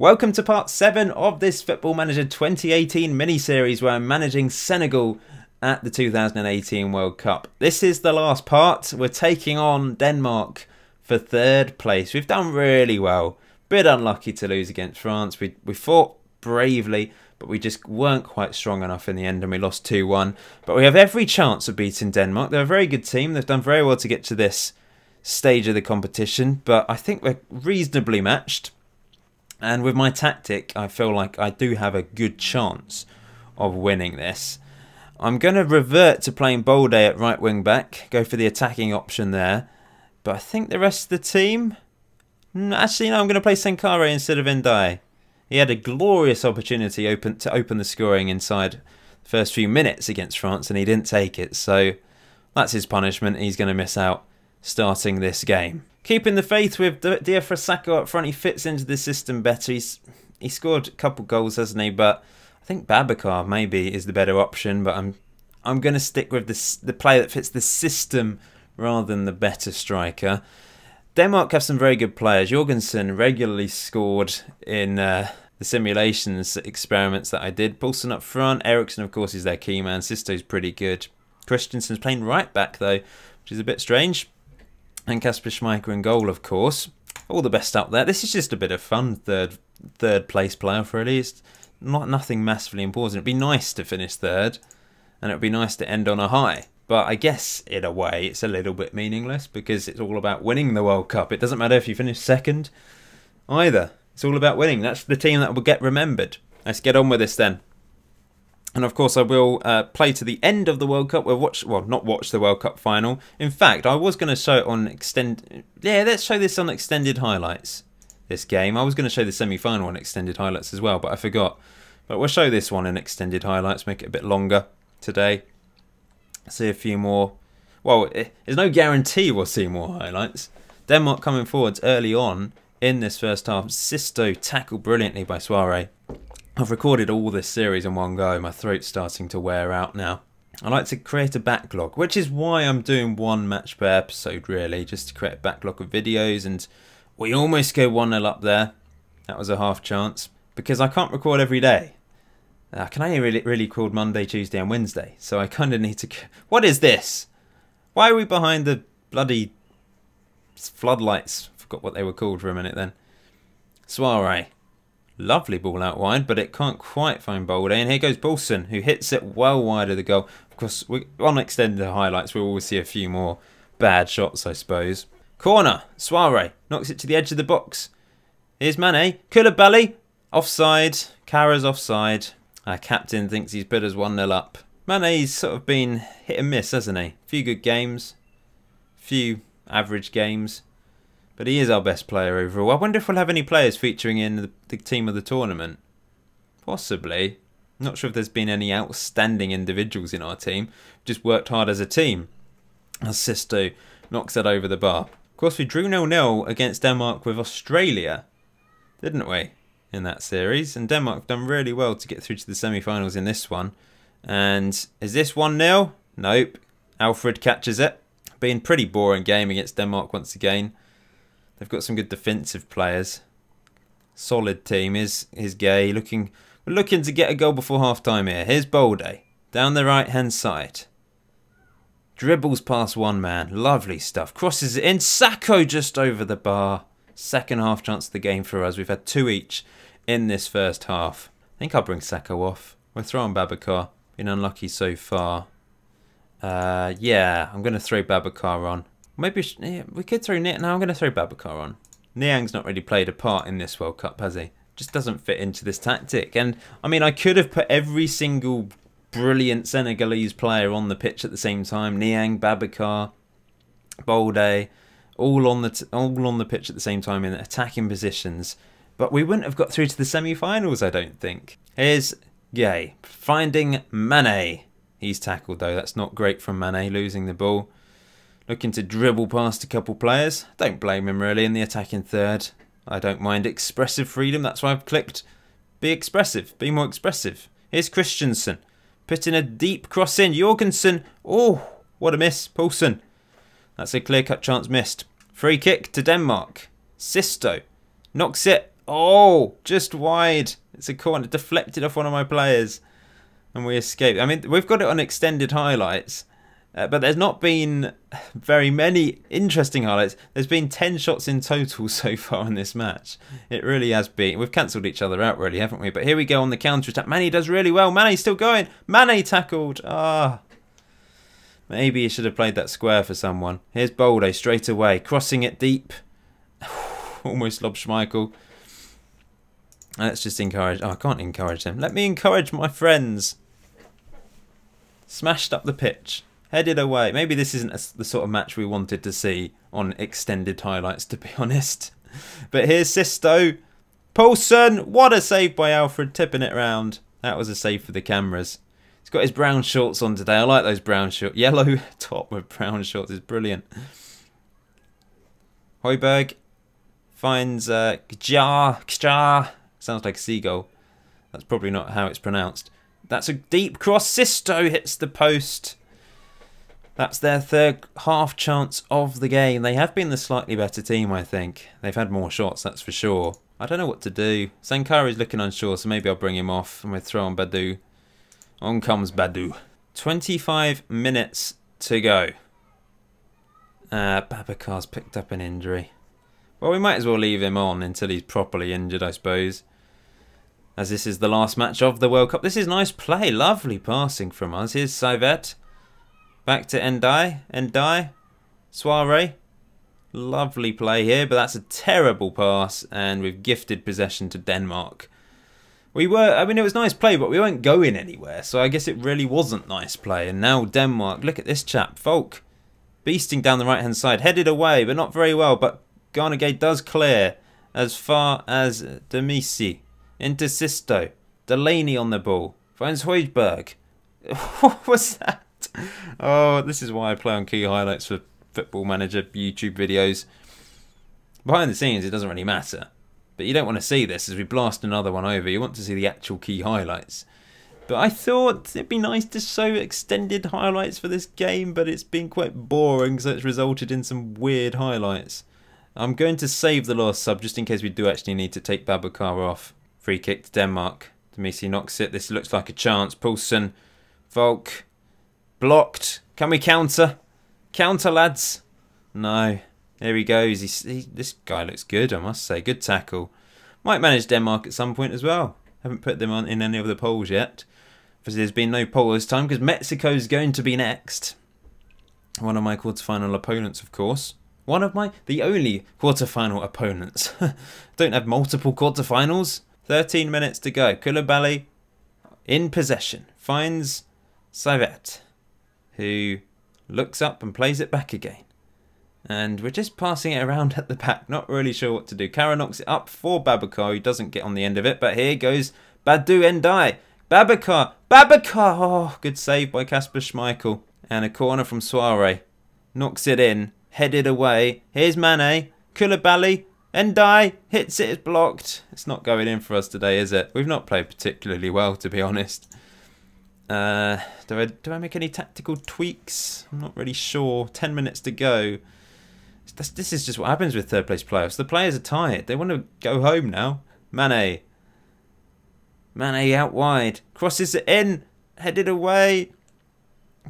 Welcome to part 7 of this Football Manager 2018 mini-series where I'm managing Senegal at the 2018 World Cup. This is the last part. We're taking on Denmark for third place. We've done really well. Bit unlucky to lose against France. We, we fought bravely, but we just weren't quite strong enough in the end and we lost 2-1. But we have every chance of beating Denmark. They're a very good team. They've done very well to get to this stage of the competition, but I think we're reasonably matched. And with my tactic, I feel like I do have a good chance of winning this. I'm going to revert to playing Bolde at right wing back, go for the attacking option there. But I think the rest of the team... Hmm, actually, no, I'm going to play Sankharé instead of Ndiaye. He had a glorious opportunity open to open the scoring inside the first few minutes against France, and he didn't take it. So that's his punishment. He's going to miss out starting this game. Keeping the faith with Diafra Sakho up front, he fits into the system better. He's he scored a couple goals, hasn't he? But I think Babacar maybe is the better option. But I'm I'm going to stick with the the player that fits the system rather than the better striker. Denmark have some very good players. Jorgensen regularly scored in uh, the simulations experiments that I did. Poulsen up front. Eriksen, of course, is their key man. Sisto's pretty good. Christensen's playing right back, though, which is a bit strange and Kasper Schmeichel in goal, of course. All the best up there. This is just a bit of fun, third third place playoff, really. It's not nothing massively important. It'd be nice to finish third, and it'd be nice to end on a high. But I guess, in a way, it's a little bit meaningless because it's all about winning the World Cup. It doesn't matter if you finish second either. It's all about winning. That's the team that will get remembered. Let's get on with this then. And of course, I will uh, play to the end of the World Cup. We'll watch, well, not watch the World Cup final. In fact, I was going to show it on extend. Yeah, let's show this on extended highlights. This game. I was going to show the semi-final on extended highlights as well, but I forgot. But we'll show this one in extended highlights. Make it a bit longer today. See a few more. Well, there's no guarantee we'll see more highlights. Denmark coming forwards early on in this first half. Sisto tackled brilliantly by Souaré. I've recorded all this series in one go. My throat's starting to wear out now. I like to create a backlog, which is why I'm doing one match per episode, really, just to create a backlog of videos. And we almost go 1 0 up there. That was a half chance. Because I can't record every day. Uh, I can only really, really record Monday, Tuesday, and Wednesday. So I kind of need to. What is this? Why are we behind the bloody floodlights? Forgot what they were called for a minute then. Souaré. Lovely ball out wide, but it can't quite find Bolde. And here goes Poulsen, who hits it well wide of the goal. Of course, we, on extended highlights, we'll always see a few more bad shots, I suppose. Corner. Souaré knocks it to the edge of the box. Here's Mane. Koulibaly. Offside. Kara's offside. Our captain thinks he's put us 1-0 up. Mane's sort of been hit and miss, hasn't he? Few good games. Few average games. But he is our best player overall. I wonder if we'll have any players featuring in the, the team of the tournament. Possibly. Not sure if there's been any outstanding individuals in our team. Just worked hard as a team. As Sisto knocks it over the bar. Of course, we drew 0-0 against Denmark with Australia, didn't we, in that series? And Denmark done really well to get through to the semi-finals in this one. And is this 1-0? Nope. Alfred catches it. Being pretty boring game against Denmark once again. They've got some good defensive players. Solid team. Is is Gueye looking we're looking to get a goal before half time here. Here's Bolde. Down the right hand side. Dribbles past one man. Lovely stuff. Crosses it in. Sakho just over the bar. Second half chance of the game for us. We've had two each in this first half. I think I'll bring Sakho off. We're throwing Babacar. Been unlucky so far. Uh, yeah, I'm going to throw Babacar on. Maybe eh, we could throw Niang. Now I'm going to throw Babacar on. Niang's not really played a part in this World Cup, has he? Just doesn't fit into this tactic. And I mean, I could have put every single brilliant Senegalese player on the pitch at the same time. Niang, Babacar, Bolde, all on the all on the pitch at the same time in attacking positions. But we wouldn't have got through to the semi-finals, I don't think. Here's Gueye finding Mane. He's tackled though. That's not great from Mane losing the ball. Looking to dribble past a couple players. Don't blame him really in the attacking third. I don't mind expressive freedom. That's why I've clicked be expressive. Be more expressive. Here's Christensen. Putting a deep cross in. Jorgensen. Oh, what a miss. Poulsen. That's a clear-cut chance missed. Free kick to Denmark. Sisto knocks it Oh, just wide. It's a corner. Deflected off one of my players. And we escape. I mean, we've got it on extended highlights. Uh, but there's not been very many interesting highlights. There's been 10 shots in total so far in this match. It really has been. We've cancelled each other out, really, haven't we? But here we go on the counter attack. Mane does really well. Mane's still going. Mane tackled. Ah. Maybe he should have played that square for someone. Here's Bolde straight away, crossing it deep. Almost lob Schmeichel. Let's just encourage. Oh, I can't encourage them. Let me encourage my friends. Smashed up the pitch. Headed away. Maybe this isn't a, the sort of match we wanted to see on extended highlights, to be honest. But here's Sisto. Poulsen, What a save by Alfred, tipping it round. That was a save for the cameras. He's got his brown shorts on today. I like those brown shorts. Yellow top with brown shorts is brilliant. Højbjerg finds uh, Gjar. Gjar. Sounds like a seagull. That's probably not how it's pronounced. That's a deep cross. Sisto hits the post. That's their third half chance of the game. They have been the slightly better team, I think. They've had more shots, that's for sure. I don't know what to do. Sankharé is looking unsure, so maybe I'll bring him off and we'll throw on Badou. On comes Badou. 25 minutes to go. Uh, picked up an injury. Well, we might as well leave him on until he's properly injured, I suppose. As this is the last match of the World Cup. This is nice play. Lovely passing from us. Here's Saivet. Back to Ndiaye. Ndiaye. Souaré. Lovely play here, but that's a terrible pass, and we've gifted possession to Denmark. We were, I mean, it was nice play, but we weren't going anywhere, so I guess it really wasn't nice play. And now Denmark, look at this chap, Folk, beasting down the right-hand side, headed away, but not very well, but Gana Gueye does clear as far as Demisi, into Sisto, Delaney on the ball, finds Højbjerg. what was that? oh, this is why I play on key highlights for Football Manager YouTube videos. Behind the scenes, it doesn't really matter. But you don't want to see this as we blast another one over. You want to see the actual key highlights. But I thought it'd be nice to show extended highlights for this game, but it's been quite boring, so it's resulted in some weird highlights. I'm going to save the last sub just in case we do actually need to take Babacar off. Free kick to Denmark. Demisi knocks it. This looks like a chance. Poulsen, Volk, Blocked. Can we counter? Counter, lads. No. There he goes. He's, he, this guy looks good, I must say. Good tackle. Might manage Denmark at some point as well. Haven't put them on in any of the polls yet. Because there's been no poll this time because Mexico's going to be next. One of my quarterfinal opponents, of course. One of my, the only quarterfinal opponents. Don't have multiple quarterfinals. 13 minutes to go. Koulibaly in possession. Finds Saivet who looks up and plays it back again. And we're just passing it around at the back, not really sure what to do. Kara knocks it up for Babacar, who doesn't get on the end of it, but here goes Badou Ndiaye. Babacar, Babacar! Oh, good save by Kasper Schmeichel. And a corner from Souaré. Knocks it in, headed away. Here's Mane, Koulibaly, Ndiaye hits it, it's blocked. It's not going in for us today, is it? We've not played particularly well, to be honest. Uh, do I do I make any tactical tweaks? I'm not really sure. Ten minutes to go. This, this is just what happens with third place playoffs. The players are tired. They want to go home now. Mane. Mane out wide. Crosses it in. Headed away.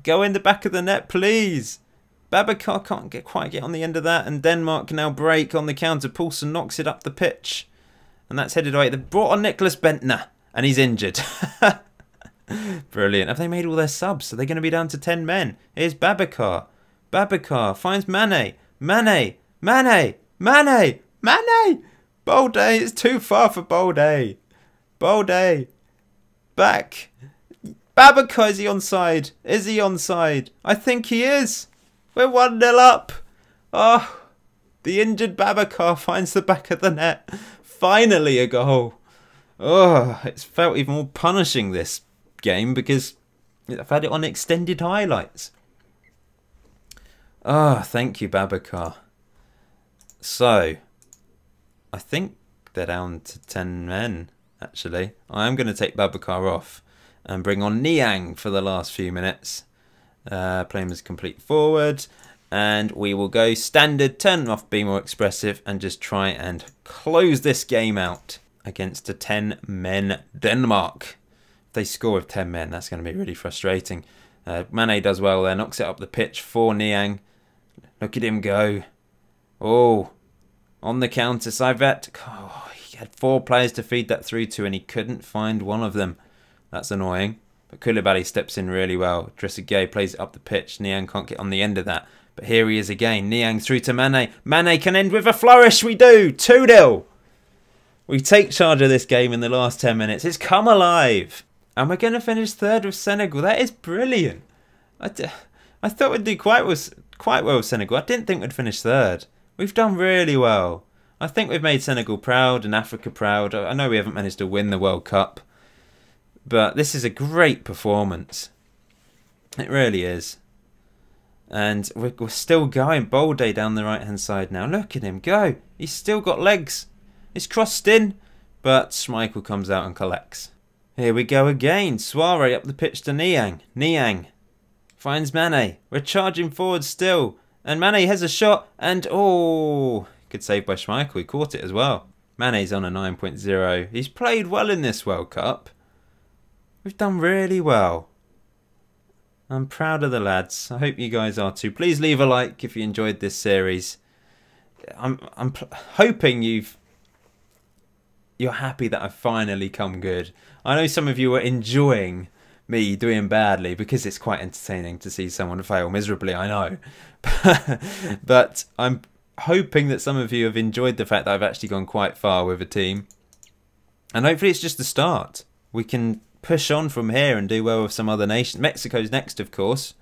Go in the back of the net, please. Babacar can't get quite get on the end of that, and Denmark now break on the counter. Poulsen knocks it up the pitch, and that's headed away. They brought on Nicklas Bendtner, and he's injured. Brilliant. Have they made all their subs? Are they going to be down to 10 men? Here's Babacar. Babacar finds Mane. Mane. Mane. Mane. Mane. Bolde. It's too far for Bolde. Bolde. Back. Babacar, is he onside? Is he onside? I think he is. We're 1 0 up. Oh, the injured Babacar finds the back of the net. Finally a goal. Oh, it's felt even more punishing this game because I've had it on extended highlights. Ah, oh, thank you, Babacar. So, I think they're down to 10 men, actually. I am going to take Babacar off and bring on Niang for the last few minutes. Uh, play as complete forward. and we will go standard, turn off, be more expressive, and just try and close this game out against a 10 men Denmark. They score with 10 men, that's going to be really frustrating. Uh, Mane does well there, knocks it up the pitch for Niang. Look at him go. Oh, on the counter, Saivet. Oh, he had four players to feed that through to, and he couldn't find one of them. That's annoying. But Koulibaly steps in really well. Trezeguet plays it up the pitch. Niang can't get on the end of that. But here he is again. Niang through to Mane. Mane can end with a flourish. We do. 2 0. We take charge of this game in the last 10 minutes. It's come alive. And we're going to finish third with Senegal. That is brilliant. I, I thought we'd do quite well, quite well with Senegal. I didn't think we'd finish third. We've done really well. I think we've made Senegal proud and Africa proud. I know we haven't managed to win the World Cup. But this is a great performance. It really is. And we're, we're still going. Balde down the right hand side now. Look at him go. He's still got legs. He's crossed in. But Schmeichel comes out and collects. Here we go again. Souaré up the pitch to Niang. Niang finds Mane. We're charging forward still. And Mane has a shot. And oh, good save by Schmeichel. He caught it as well. Mane's on a 9.0. He's played well in this World Cup. We've done really well. I'm proud of the lads. I hope you guys are too. Please leave a like if you enjoyed this series. I'm I'm hoping you've you're happy that I've finally come good. I know some of you are enjoying me doing badly because it's quite entertaining to see someone fail miserably, I know. but I'm hoping that some of you have enjoyed the fact that I've actually gone quite far with a team. And hopefully it's just the start. We can push on from here and do well with some other nations. Mexico's next, of course.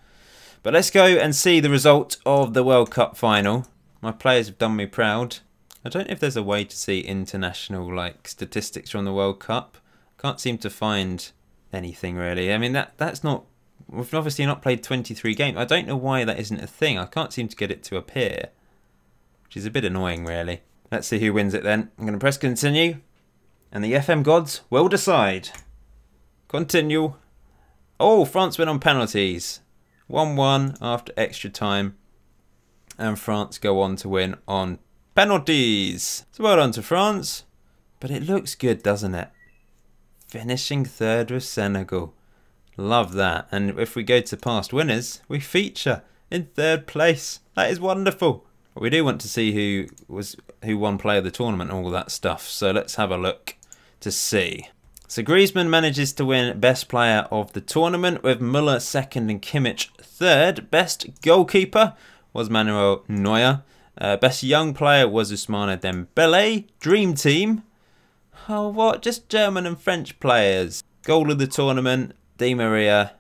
But let's go and see the result of the World Cup final. My players have done me proud. I don't know if there's a way to see international like statistics from the World Cup. Can't seem to find anything really. I mean that that's not we've obviously not played 23 games. I don't know why that isn't a thing. I can't seem to get it to appear, which is a bit annoying really. Let's see who wins it then. I'm going to press continue and the FM gods will decide. Continue. Oh, France win on penalties. 1-1 after extra time. And France go on to win on penalties. So well done to France. But it looks good, doesn't it? Finishing third with Senegal. Love that. And if we go to past winners, we feature in third place. That is wonderful. But we do want to see who was who won player of the tournament and all that stuff. So let's have a look to see. So Griezmann manages to win Best Player of the tournament with Muller second and Kimmich third. Best Goalkeeper was Manuel Neuer. Uh, best Young Player was Ousmane Dembele. Dream Team. Oh, what? Just German and French players. Goal of the tournament, Di Maria.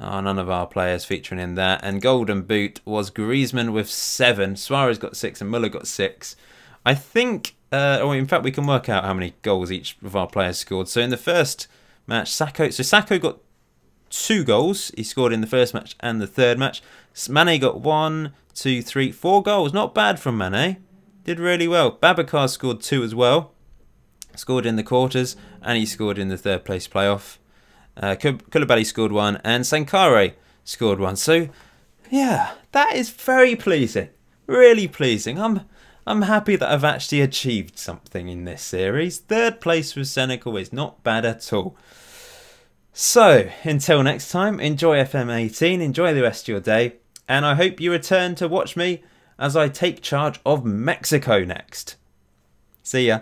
Oh, none of our players featuring in that. And Golden Boot was Griezmann with seven. Suarez got six and Muller got six. I think uh, or in fact, we can work out how many goals each of our players scored. So in the first match, Sakho. So Sakho got two goals. He scored in the first match and the third match. Mane got one, two, three, four goals. Not bad from Mane. Did really well. Babacar scored two as well. Scored in the quarters and he scored in the third place playoff. Uh, Koulibaly scored one and Sankharé scored one. So, yeah, that is very pleasing. Really pleasing. I'm I'm happy that I've actually achieved something in this series. Third place with Senegal is not bad at all. So, until next time, enjoy FM18, enjoy the rest of your day, and I hope you return to watch me as I take charge of Mexico next. See ya.